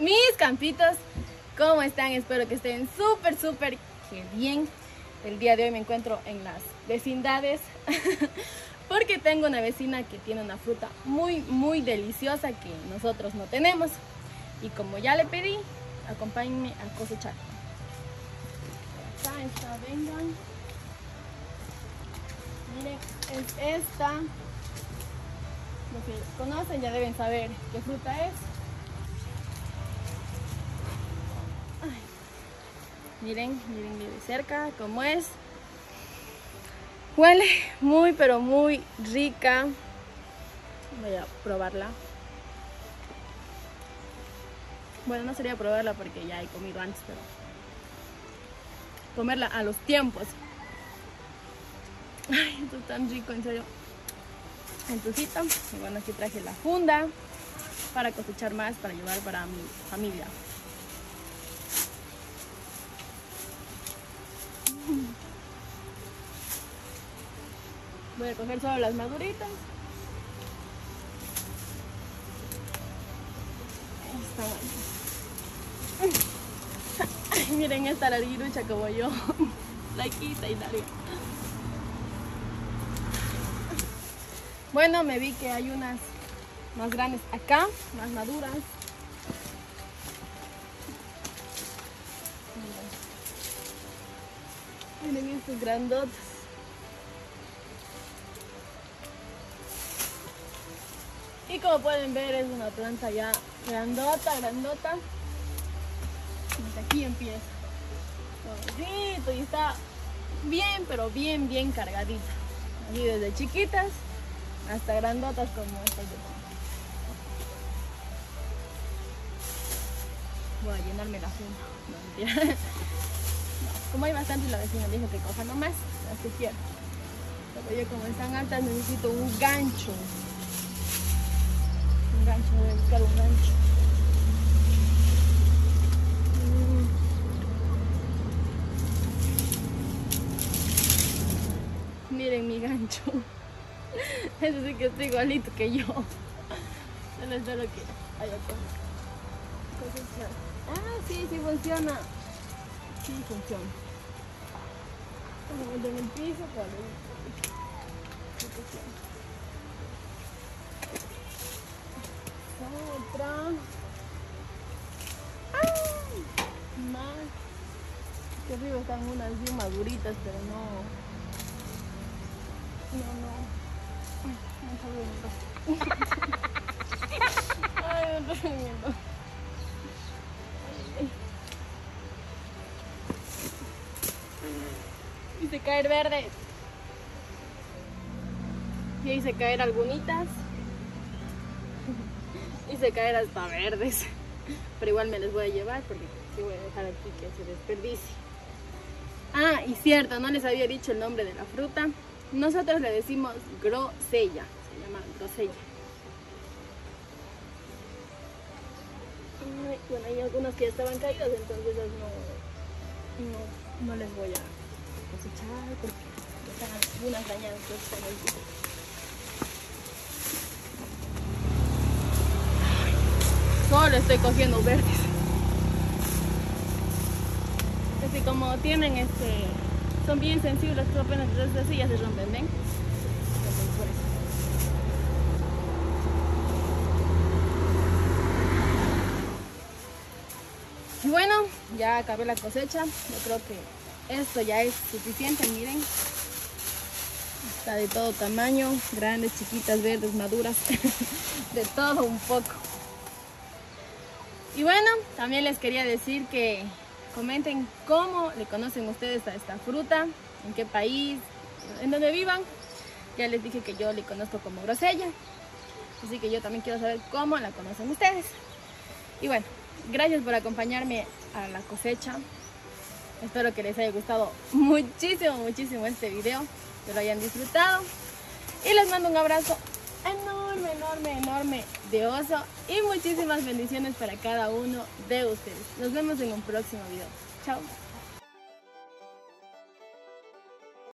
mis campitos, ¿cómo están? Espero que estén súper, súper bien. El día de hoy me encuentro en las vecindades porque tengo una vecina que tiene una fruta muy, muy deliciosa que nosotros no tenemos. Y como ya le pedí, acompáñenme a cosechar. Acá está, vengan. Miren, es esta. Los que conocen ya deben saber qué fruta es. Miren, miren de cerca cómo es. Huele muy, pero muy rica. Voy a probarla. Bueno, no sería probarla porque ya he comido antes, pero comerla a los tiempos. Ay, esto es tan rico, en serio. Entoncito. Y bueno, aquí traje la funda para cosechar más, para llevar para mi familia. Voy a coger solo las maduritas. Miren esta larguirucha como yo. quita y larga. Bueno, me vi que hay unas más grandes acá, más maduras. Miren estos grandotes. Y como pueden ver es una planta ya grandota, grandota. Desde aquí empieza. Y está bien, pero bien, bien cargadita. Así desde chiquitas hasta grandotas como estas de Voy a llenarme la funda. Como hay bastante la vecina dijo que coja nomás, las que quiero. Pero yo como están altas necesito un gancho gancho, voy a buscar un gancho. Mm. Miren mi gancho. Eso sí que estoy igualito que yo. Solo espero que haya. Ah, sí, sí funciona. Sí funciona. Vamos en el piso para ver. Más. Que arriba están unas bien maduritas, pero no. No, no. Ay, no está Ay, no estoy viendo. Hice caer verde. Y hice caer algunitas hice caer hasta verdes. Pero igual me les voy a llevar porque sí voy a dejar aquí que se desperdicie. Ah, y cierto, no les había dicho el nombre de la fruta. Nosotros le decimos grosella. Se llama grosella. bueno, hay algunos que ya estaban caídos, entonces no, no, no les voy a cosechar porque están algunas dañadas. Solo estoy cogiendo verdes. Así como tienen este, son bien sensibles, apenas desde así ya se rompen, ¿ven? Y bueno, ya acabé la cosecha. Yo creo que esto ya es suficiente, miren. Está de todo tamaño, grandes, chiquitas, verdes, maduras, de todo un poco. Y bueno, también les quería decir que comenten cómo le conocen ustedes a esta fruta, en qué país, en donde vivan. Ya les dije que yo le conozco como grosella, así que yo también quiero saber cómo la conocen ustedes. Y bueno, gracias por acompañarme a la cosecha. Espero que les haya gustado muchísimo, muchísimo este video, que lo hayan disfrutado. Y les mando un abrazo enorme, enorme, enorme de oso y muchísimas bendiciones para cada uno de ustedes. Nos vemos en un próximo video. Chao.